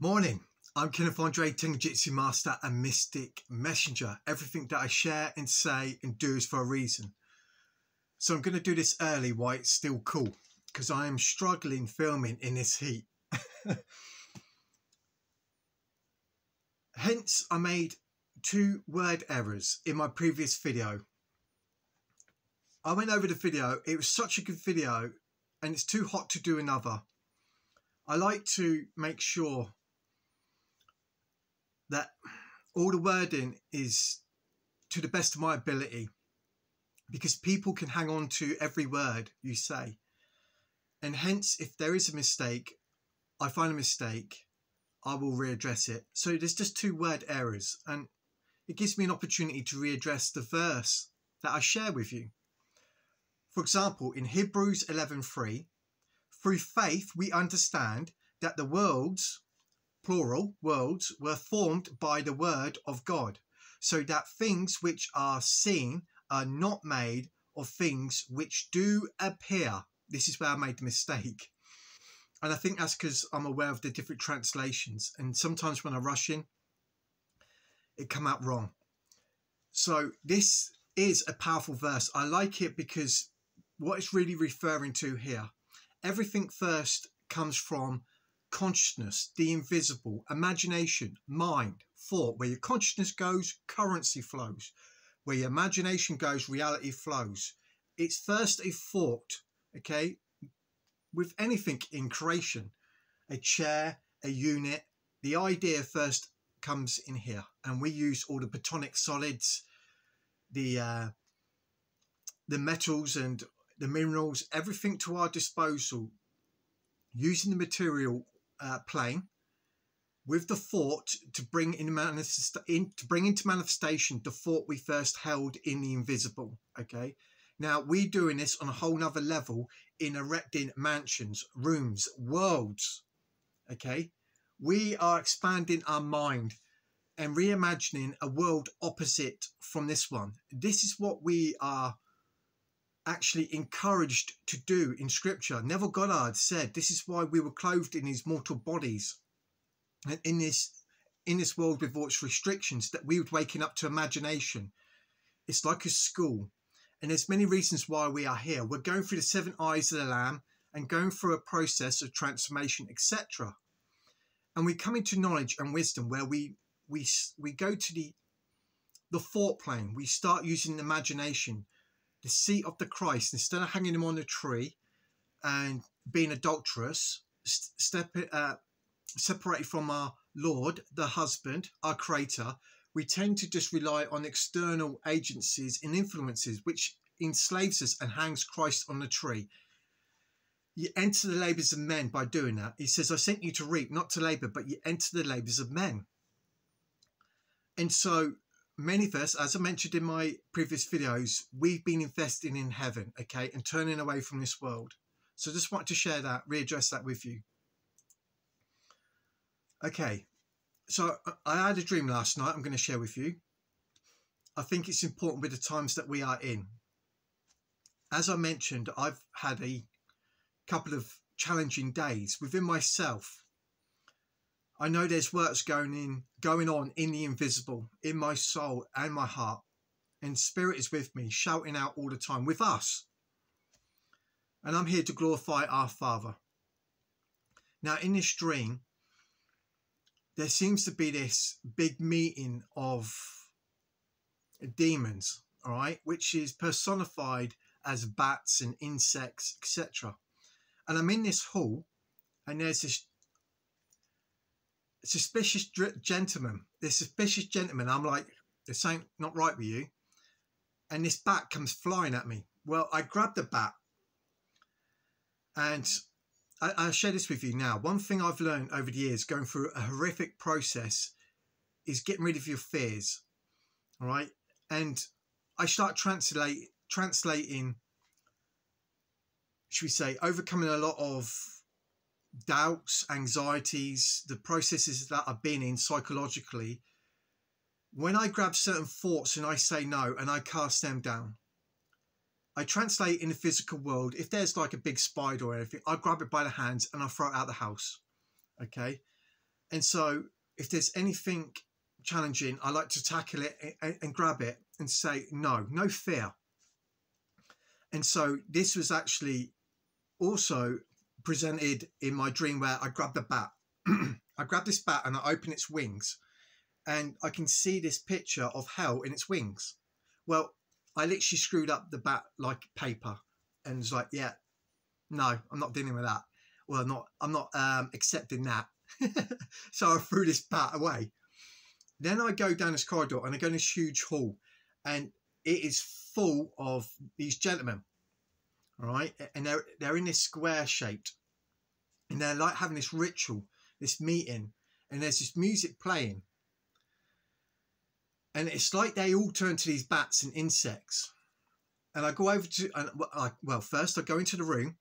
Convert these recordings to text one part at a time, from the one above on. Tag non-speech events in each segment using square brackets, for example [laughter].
Morning. I'm Kenneth Andre, Tengujutsu Master and Mystic Messenger. Everything that I share and say and do is for a reason. So I'm going to do this early while it's still cool because I am struggling filming in this heat. [laughs] Hence, I made two word errors in my previous video. I went over the video. It was such a good video and it's too hot to do another. I like to make sure that all the wording is to the best of my ability because people can hang on to every word you say. And hence, if there is a mistake, I find a mistake, I will readdress it. So there's just two word errors and it gives me an opportunity to readdress the verse that I share with you. For example, in Hebrews 11.3, through faith we understand that the worlds plural, worlds, were formed by the word of God, so that things which are seen are not made of things which do appear. This is where I made the mistake. And I think that's because I'm aware of the different translations. And sometimes when I rush in, it come out wrong. So this is a powerful verse. I like it because what it's really referring to here, everything first comes from consciousness, the invisible, imagination, mind, thought. Where your consciousness goes, currency flows. Where your imagination goes, reality flows. It's first a thought, okay, with anything in creation, a chair, a unit, the idea first comes in here. And we use all the platonic solids, the uh, the metals and the minerals, everything to our disposal, using the material uh, plane with the thought to bring in, manifest- in to bring into manifestation the thought we first held in the invisible. Okay. Now we're doing this on a whole nother level in erecting mansions, rooms, worlds. Okay. We are expanding our mind and reimagining a world opposite from this one. This is what we are actually encouraged to do in scripture. Neville Goddard said this is why we were clothed in these mortal bodies and in this in this world with all its restrictions that we would waken up to imagination. It's like a school. And there's many reasons why we are here. We're going through the seven eyes of the lamb and going through a process of transformation, etc. And we come into knowledge and wisdom where we we we go to the the thought plane. We start using imagination the seat of the Christ, instead of hanging him on a tree and being adulterous, step uh, separated from our Lord, the husband, our creator, we tend to just rely on external agencies and influences, which enslaves us and hangs Christ on the tree. You enter the labours of men by doing that. He says, I sent you to reap, not to labour, but you enter the labours of men. And so many of us, as I mentioned in my previous videos, we've been investing in heaven, okay, and turning away from this world. So just want to share that, readdress that with you. Okay, so I had a dream last night I'm going to share with you. I think it's important with the times that we are in. As I mentioned, I've had a couple of challenging days within myself I know there's works going in going on in the invisible, in my soul and my heart. And spirit is with me, shouting out all the time with us. And I'm here to glorify our Father. Now, in this dream, there seems to be this big meeting of demons, all right, which is personified as bats and insects, etc. And I'm in this hall, and there's this suspicious gentleman. This suspicious gentleman. I'm like, there's something not right with you. And this bat comes flying at me. Well, I grab the bat and I, I share this with you now. One thing I've learned over the years going through a horrific process is getting rid of your fears. All right. And I start translate translating, should we say, overcoming a lot of doubts, anxieties, the processes that I've been in psychologically, when I grab certain thoughts and I say no and I cast them down, I translate in the physical world. If there's like a big spider or anything, I grab it by the hands and I throw it out the house. Okay. And so if there's anything challenging, I like to tackle it and, grab it and say, no, no fear. And so this was actually also presented in my dream where I grabbed the bat. [clears throat] I grab this bat and I open its wings and I can see this picture of hell in its wings. Well, I literally screwed up the bat like paper and was like, yeah, no, I'm not dealing with that. Well, not, I'm not um, accepting that. [laughs] so I threw this bat away. Then I go down this corridor and I go in this huge hall and it is full of these gentlemen. All right. And they're, they're in this square shaped and they're like having this ritual, this meeting, and there's this music playing. And it's like they all turn to these bats and insects. And I go over to, and I, well, first I go into the room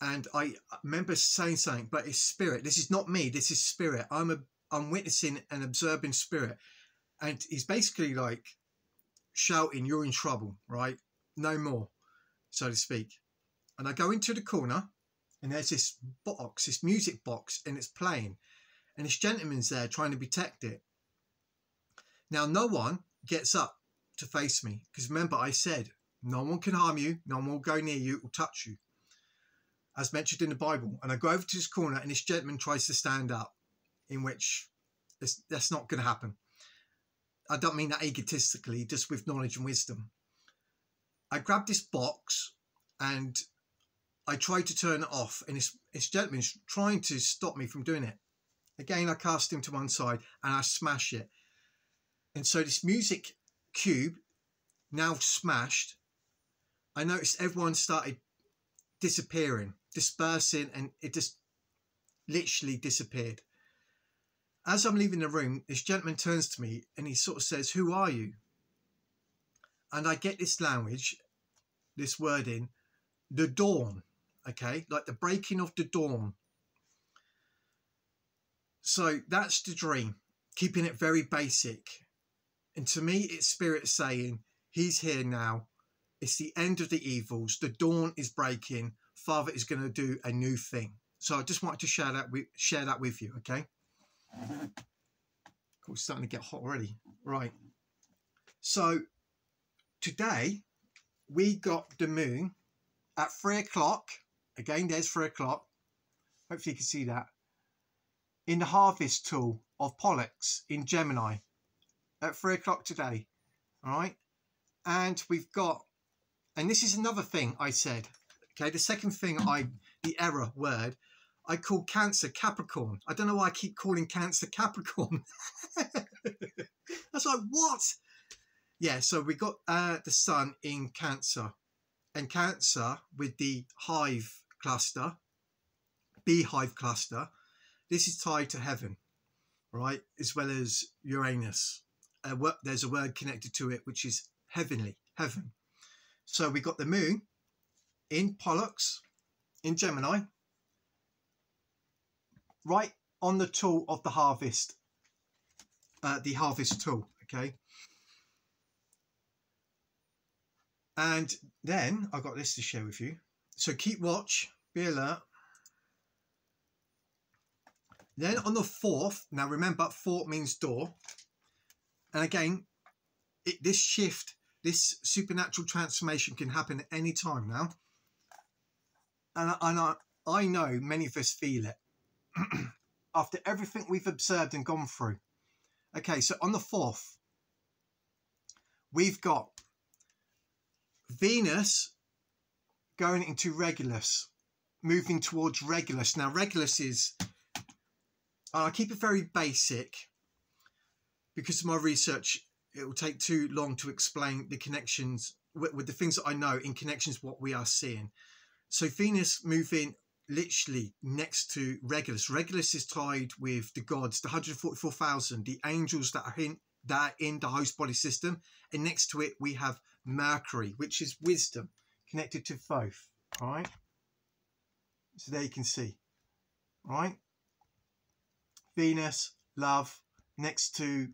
and I remember saying something, but it's spirit. This is not me. This is spirit. I'm a, I'm witnessing and observing spirit. And he's basically like shouting, you're in trouble, right? No more, so to speak. And I go into the corner and there's this box, this music box, and it's playing. And this gentleman's there trying to protect it. Now, no one gets up to face me because remember, I said, no one can harm you, no one will go near you or touch you, as mentioned in the Bible. And I go over to this corner and this gentleman tries to stand up, in which that's not going to happen. I don't mean that egotistically, just with knowledge and wisdom. I grab this box and I try to turn it off and this, this gentleman's trying to stop me from doing it. Again, I cast him to one side and I smash it. And so this music cube, now smashed, I noticed everyone started disappearing, dispersing, and it just literally disappeared. As I'm leaving the room, this gentleman turns to me and he sort of says, Who are you? And I get this language, this word in the dawn okay? Like the breaking of the dawn. So that's the dream keeping it very basic. And to me it's spirit saying he's here now. It's the end of the evils. The dawn is breaking. Father is going to do a new thing. So i just wanted to share that with share that with you okay? Oh, it's starting to get hot already. Right. So today we got the moon at three o'clock Again, there's three o'clock. Hopefully you can see that. In the harvest tool of Pollux in Gemini at three o'clock today. All right. And we've got, and this is another thing I said. Okay. The second thing I, the error word, I call Cancer Capricorn. I don't know why I keep calling Cancer Capricorn. [laughs] That's like, what? Yeah, so we got uh, the sun in Cancer. And Cancer with the hive cluster, beehive cluster. This is tied to heaven, right? As well as Uranus. Uh, there's a word connected to it, which is heavenly, heaven. So we got the moon in Pollux, in Gemini, right on the tool of the harvest, uh, the harvest tool, okay? And then I've got this to share with you. So keep watch, be alert. Then on the fourth, now remember, fourth means door. And again, it, this shift, this supernatural transformation can happen at any time now. And, and I, I know many of us feel it [clears throat] after everything we've observed and gone through. Okay, so on the fourth, we've got Venus going into Regulus, moving towards Regulus. Now, Regulus is, I keep it very basic because of my research, it will take too long to explain the connections with, with the things that I know in connections what we are seeing. So Venus moving literally next to Regulus. Regulus is tied with the gods, the 144,000, the angels that are in that are in the host body system, and next to it we have Mercury, which is wisdom connected to both. right? So there you can see. right? Venus, love, next to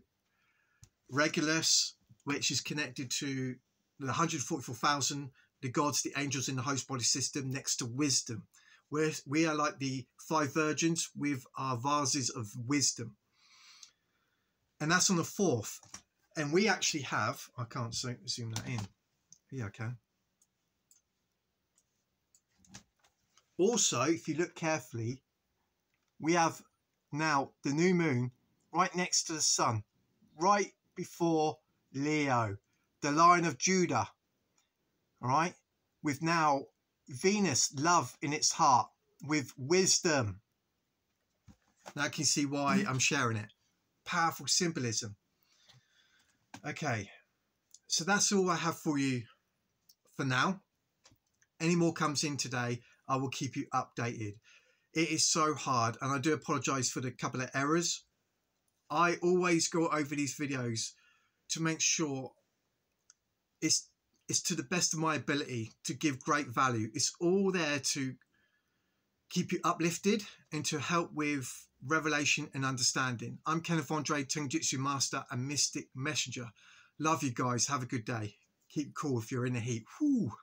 Regulus, which is connected to the 144,000, the gods, the angels in the host body system, next to wisdom. We're, we are like the five virgins with our vases of wisdom. And that's on the fourth. And we actually have, I can't zoom that in. Yeah, I can. Also, if you look carefully, we have now the new moon right next to the sun, right before Leo, the line of Judah. All right, with now Venus, love in its heart, with wisdom. Now I can see why I'm sharing it. Powerful symbolism. Okay, so that's all I have for you for now. Any more comes in today, I will keep you updated. It is so hard, and I do apologise for the couple of errors. I always go over these videos to make sure it's it's to the best of my ability to give great value. It's all there to keep you uplifted and to help with revelation and understanding. I'm Kenneth Andre, Tengujutsu Master and Mystic Messenger. Love you guys. Have a good day. Keep cool if you're in the heat. Whew.